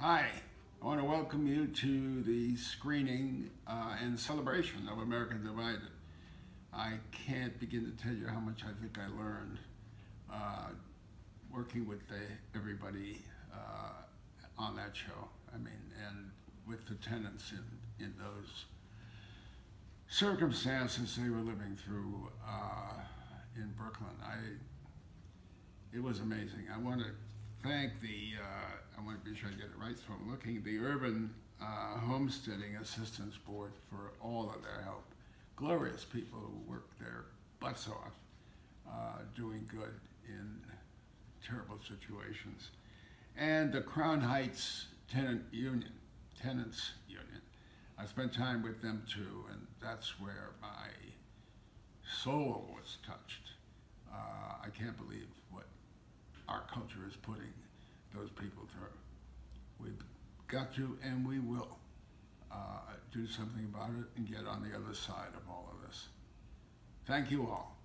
Hi, I want to welcome you to the screening uh, and celebration of America Divided. I can't begin to tell you how much I think I learned uh, working with the, everybody uh, on that show. I mean, and with the tenants in, in those circumstances they were living through uh, in Brooklyn. I, it was amazing. I want to thank the, uh, I want to be sure I get it right, so I'm looking, the Urban uh, Homesteading Assistance Board for all of their help. Glorious people who work their butts off, uh, doing good in terrible situations. And the Crown Heights Tenant Union, Tenants Union. I spent time with them too, and that's where my soul was touched. Uh, I can't believe what culture is putting those people through. We've got to, and we will, uh, do something about it and get on the other side of all of this. Thank you all.